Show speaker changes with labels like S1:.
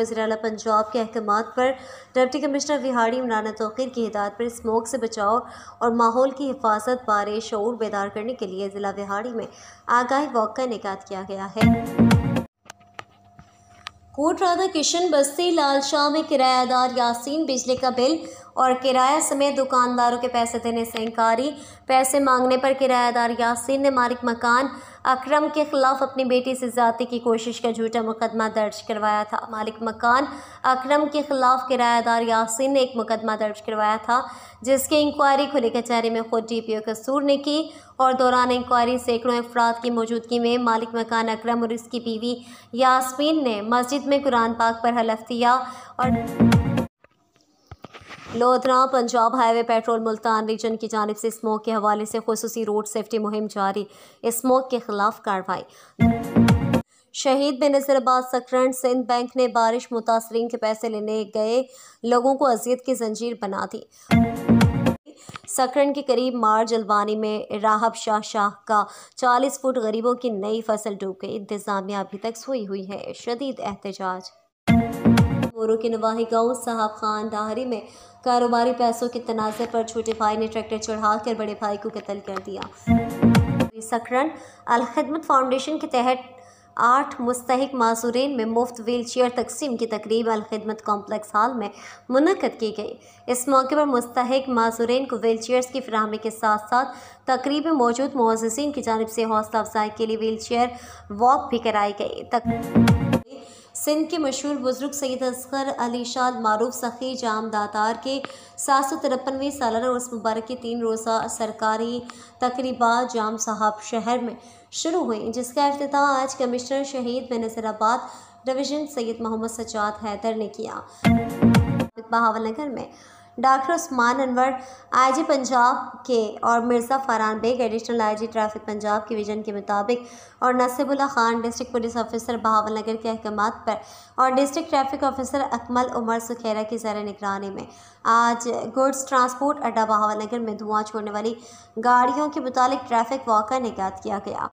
S1: वजी अला पंजाब के अहकाम पर डिप्टी कमिश्नर विहाड़ी इमरान तोखिर की हिदायत पर स्मोक से बचाव और माहौल की हिफाजत बारे शूर बेदार करने के लिए ज़िला विहाड़ी में आगाही वॉक का इनका किया गया है। कोट राधा किशन बस्ती लाल शाह में किरायादार यासीन बिजली का बिल और किराया समेत दुकानदारों के पैसे देने से इंकारी। पैसे मांगने पर किरायादार यासीन ने मालिक मकान अकरम के खिलाफ अपनी बेटी से ज़्यादा की कोशिश का झूठा मुकदमा दर्ज करवाया था। मालिक मकान अकरम के खिलाफ किरायादार यासिन ने एक मुकदमा दर्ज करवाया था, जिसकी इंक्वायरी खुली कचहरी में खुद डी पी ओ कसूर ने की और दौरान इंक्वायरी सैकड़ों अफराद की मौजूदगी में मालिक मकान अकरम और उसकी बीवी यासमीन ने मस्जिद में कुरान पाक पर हलफ दिया और Lodhran Punjab highway patrol Multan region की जानब से स्मोक के हवाले से खसूसी रोड सेफ्टी मुहिम जारी। स्मोक के खिलाफ कार्रवाई। शहीद बेनजरबाद सकरंड सिंध बैंक ने बारिश मुतासरीन के पैसे लेने गए लोगों को अजियत की जंजीर बना दी। सकरन के करीब मार जलवानी में राहब शाह शाह का 40 फुट गरीबों की नई फ़सल डूब गई। इंतजामिया अभी तक सोई हुई है। शदीद एहतजाज। मोरू के नवाही गाँव साहब खान दाहरी में कारोबारी पैसों के तनाज़े पर छोटे भाई ने ट्रैक्टर चढ़ाकर बड़े भाई को कत्ल कर दिया। सकरन अलखदमत फाउंडेशन के तहत आठ मुस्तक मासूरीन में मुफ़्त व्हील चेयर तकसीम की तकरीब अलखदमत कॉम्प्लेक्स हॉल में मुनद की गई। इस मौके पर मुस्तक मासूरीन को व्हील चेयर्स की फ्राहमी के साथ साथ तकरीब में मौजूद मुआजिन की जानब से हौसला अफजाई के लिए व्हील चेयर वॉक भी कराई गई। तक सिंध के मशहूर बुज़ुर्ग सैद असगर अली शाह मारूफ सखी जाम दातार के सात सौ तिरपनवें सालाना उर्स मुबारक की तीन रोज़ा सरकारी तकरीबा जाम साहब शहर में शुरू हुई, जिसका अफ्ताह आज कमिश्नर शहीद नज़राबाद डिवीज़न सैद मोहम्मद सजाद हैदर ने किया। बहावल नगर में डॉक्टर उस्मान अनवर आईजी पंजाब के और Mirza Farhan Baig additional IG traffic Punjab के विजन के मुताबिक और Naseebullah Khan district police officer Bahawalnagar के अहकाम पर और district traffic officer Akmal Umar Sukhera की ज़र निगरानी में। आज गुड्स ट्रांसपोर्ट अड्डा बहावल नगर में धुआँ छोड़ने वाली गाड़ियों के मुतालिक ट्रैफ़िक वॉक का निकात किया गया।